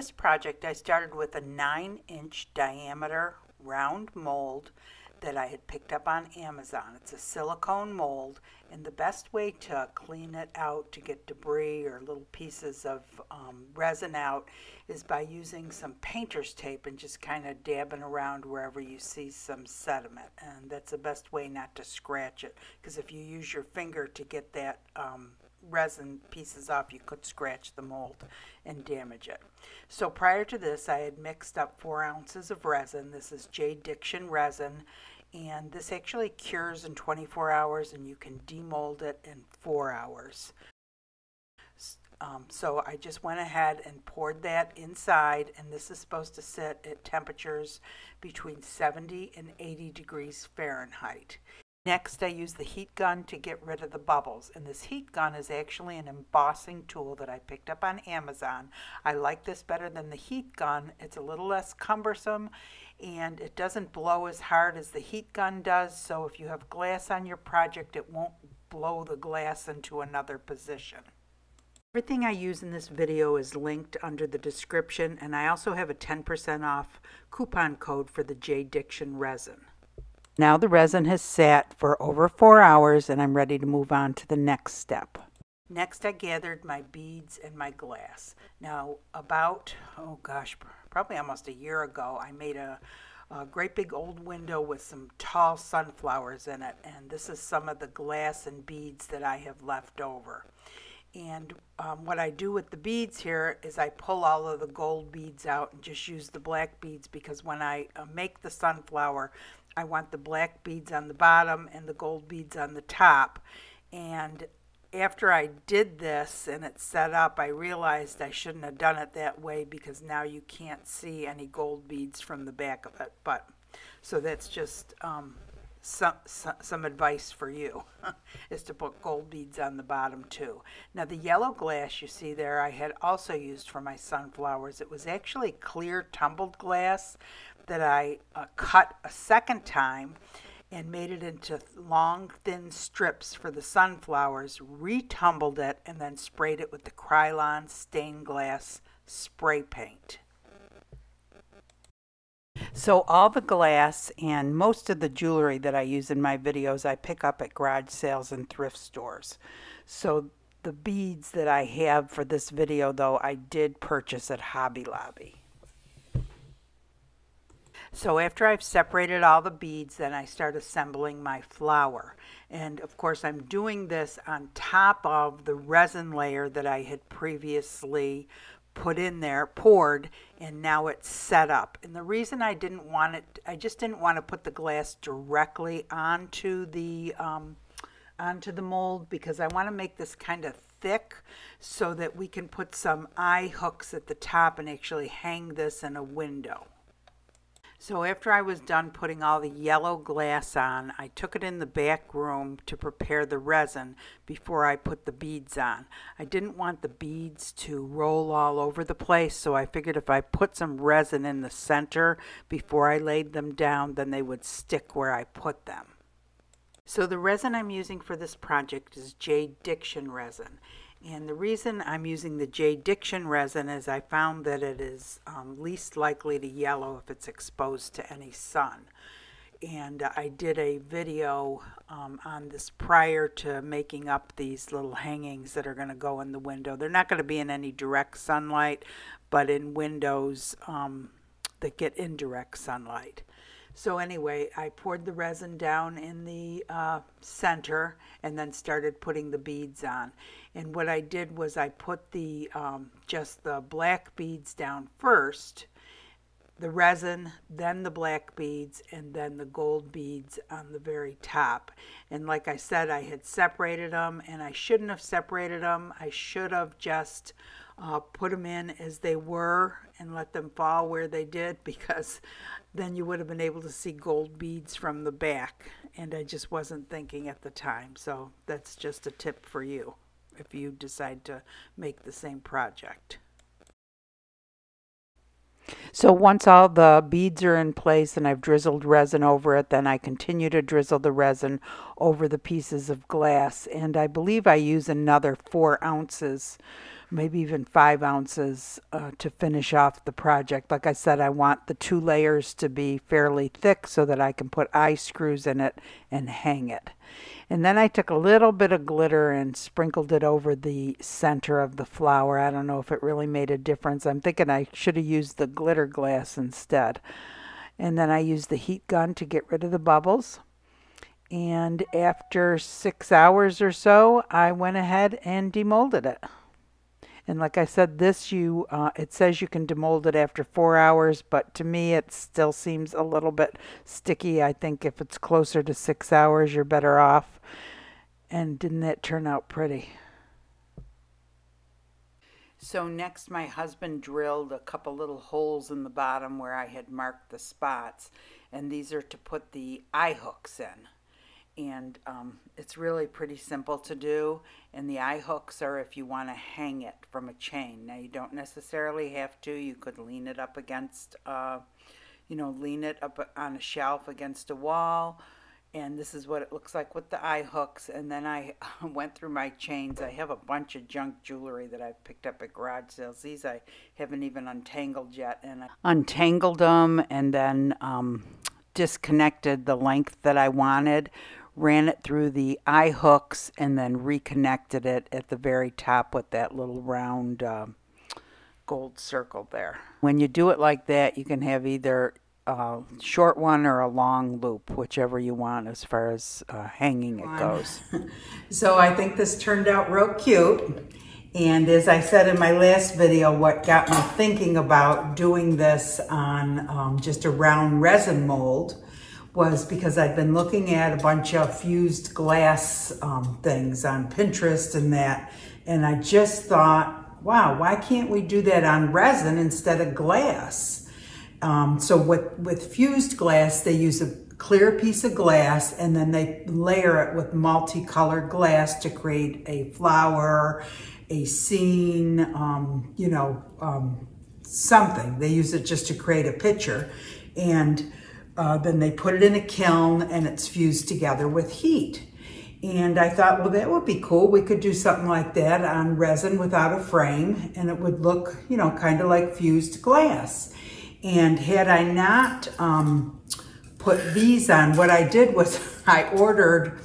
this project, I started with a 9 inch diameter round mold that I had picked up on Amazon. It's a silicone mold, and the best way to clean it out to get debris or little pieces of um, resin out is by using some painter's tape and just kind of dabbing around wherever you see some sediment. And that's the best way not to scratch it, because if you use your finger to get that um, resin pieces off, you could scratch the mold and damage it. So prior to this, I had mixed up four ounces of resin. This is J. Diction resin and this actually cures in 24 hours and you can demold it in four hours. Um, so I just went ahead and poured that inside and this is supposed to sit at temperatures between 70 and 80 degrees Fahrenheit. Next, I use the heat gun to get rid of the bubbles. And this heat gun is actually an embossing tool that I picked up on Amazon. I like this better than the heat gun. It's a little less cumbersome and it doesn't blow as hard as the heat gun does. So if you have glass on your project, it won't blow the glass into another position. Everything I use in this video is linked under the description and I also have a 10% off coupon code for the J. Diction resin. Now the resin has sat for over four hours and I'm ready to move on to the next step. Next I gathered my beads and my glass. Now about, oh gosh, probably almost a year ago, I made a, a great big old window with some tall sunflowers in it and this is some of the glass and beads that I have left over. And um, what I do with the beads here is I pull all of the gold beads out and just use the black beads because when I uh, make the sunflower, I want the black beads on the bottom and the gold beads on the top. And after I did this and it's set up, I realized I shouldn't have done it that way because now you can't see any gold beads from the back of it. But so that's just um, some, some, some advice for you is to put gold beads on the bottom too. Now the yellow glass you see there I had also used for my sunflowers. It was actually clear tumbled glass that I uh, cut a second time and made it into long, thin strips for the sunflowers, retumbled it, and then sprayed it with the Krylon stained glass spray paint. So all the glass and most of the jewelry that I use in my videos I pick up at garage sales and thrift stores. So the beads that I have for this video though I did purchase at Hobby Lobby. So after I've separated all the beads, then I start assembling my flower. And of course, I'm doing this on top of the resin layer that I had previously put in there, poured, and now it's set up. And the reason I didn't want it, I just didn't want to put the glass directly onto the, um, onto the mold because I want to make this kind of thick so that we can put some eye hooks at the top and actually hang this in a window. So after I was done putting all the yellow glass on, I took it in the back room to prepare the resin before I put the beads on. I didn't want the beads to roll all over the place, so I figured if I put some resin in the center before I laid them down, then they would stick where I put them. So the resin I'm using for this project is J. Diction resin. And the reason I'm using the J. Diction resin is I found that it is um, least likely to yellow if it's exposed to any sun. And I did a video um, on this prior to making up these little hangings that are going to go in the window. They're not going to be in any direct sunlight, but in windows um, that get indirect sunlight. So anyway, I poured the resin down in the uh, center and then started putting the beads on. And what I did was I put the um, just the black beads down first, the resin, then the black beads, and then the gold beads on the very top. And like I said, I had separated them, and I shouldn't have separated them. I should have just uh, put them in as they were and let them fall where they did because then you would have been able to see gold beads from the back. And I just wasn't thinking at the time. So that's just a tip for you if you decide to make the same project. So once all the beads are in place and I've drizzled resin over it, then I continue to drizzle the resin over the pieces of glass. And I believe I use another four ounces maybe even five ounces uh, to finish off the project. Like I said, I want the two layers to be fairly thick so that I can put eye screws in it and hang it. And then I took a little bit of glitter and sprinkled it over the center of the flower. I don't know if it really made a difference. I'm thinking I should have used the glitter glass instead. And then I used the heat gun to get rid of the bubbles. And after six hours or so, I went ahead and demolded it. And like I said, this you uh, it says you can demold it after four hours, but to me it still seems a little bit sticky. I think if it's closer to six hours, you're better off. And didn't that turn out pretty? So next my husband drilled a couple little holes in the bottom where I had marked the spots. And these are to put the eye hooks in and um, it's really pretty simple to do and the eye hooks are if you want to hang it from a chain. Now you don't necessarily have to you could lean it up against uh, you know lean it up on a shelf against a wall and this is what it looks like with the eye hooks and then I went through my chains. I have a bunch of junk jewelry that I've picked up at garage sales. These I haven't even untangled yet and I untangled them and then um, disconnected the length that I wanted ran it through the eye hooks, and then reconnected it at the very top with that little round uh, gold circle there. When you do it like that, you can have either a short one or a long loop, whichever you want as far as uh, hanging it goes. so I think this turned out real cute. And as I said in my last video, what got me thinking about doing this on um, just a round resin mold was because I'd been looking at a bunch of fused glass um, things on Pinterest and that, and I just thought, wow, why can't we do that on resin instead of glass? Um, so with, with fused glass, they use a clear piece of glass and then they layer it with multicolored glass to create a flower, a scene, um, you know, um, something. They use it just to create a picture. And uh, then they put it in a kiln and it's fused together with heat. And I thought, well, that would be cool. We could do something like that on resin without a frame and it would look, you know, kind of like fused glass. And had I not um, put these on, what I did was I ordered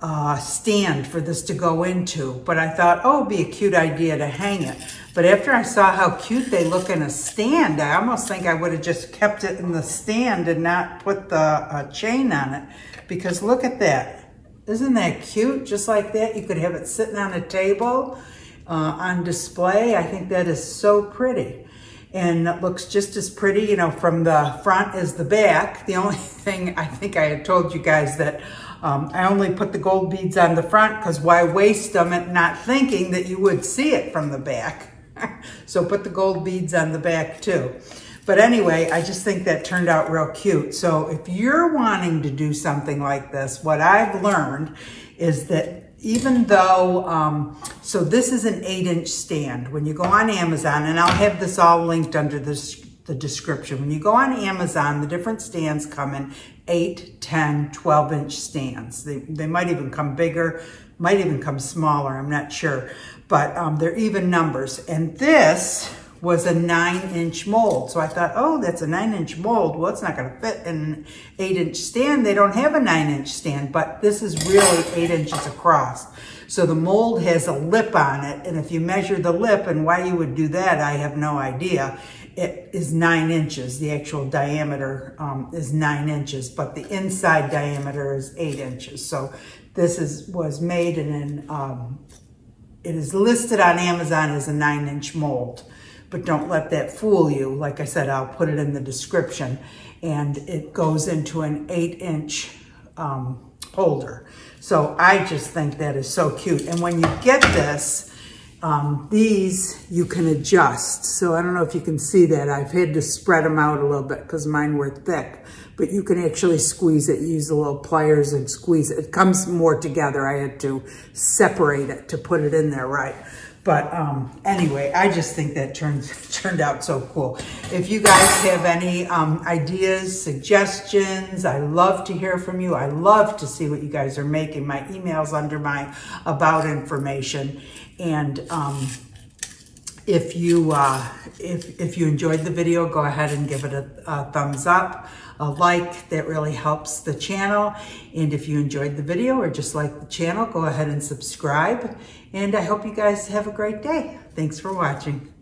a stand for this to go into, but I thought, oh, it'd be a cute idea to hang it. But after I saw how cute they look in a stand, I almost think I would have just kept it in the stand and not put the uh, chain on it. Because look at that. Isn't that cute? Just like that, you could have it sitting on a table uh, on display. I think that is so pretty. And it looks just as pretty, you know, from the front as the back. The only thing I think I had told you guys that um, I only put the gold beads on the front because why waste them and not thinking that you would see it from the back. so put the gold beads on the back too. But anyway, I just think that turned out real cute. So if you're wanting to do something like this, what I've learned is that even though, um, so this is an eight inch stand. When you go on Amazon, and I'll have this all linked under this, the description. When you go on Amazon, the different stands come in 8, 10, 12 inch stands. They, they might even come bigger, might even come smaller, I'm not sure but um, they're even numbers. And this was a nine inch mold. So I thought, oh, that's a nine inch mold. Well, it's not gonna fit in an eight inch stand. They don't have a nine inch stand, but this is really eight inches across. So the mold has a lip on it. And if you measure the lip and why you would do that, I have no idea. It is nine inches. The actual diameter um, is nine inches, but the inside diameter is eight inches. So this is was made in an um, it is listed on Amazon as a nine inch mold, but don't let that fool you. Like I said, I'll put it in the description and it goes into an eight inch um, holder. So I just think that is so cute. And when you get this, um, these you can adjust. So I don't know if you can see that. I've had to spread them out a little bit because mine were thick but you can actually squeeze it. Use the little pliers and squeeze it. It comes more together. I had to separate it to put it in there right. But um, anyway, I just think that turned, turned out so cool. If you guys have any um, ideas, suggestions, I love to hear from you. I love to see what you guys are making. My email's under my about information. And um, If you, uh, if, if you enjoyed the video, go ahead and give it a, a thumbs up, a like, that really helps the channel. And if you enjoyed the video or just like the channel, go ahead and subscribe. And I hope you guys have a great day. Thanks for watching.